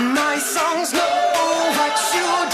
My songs know what you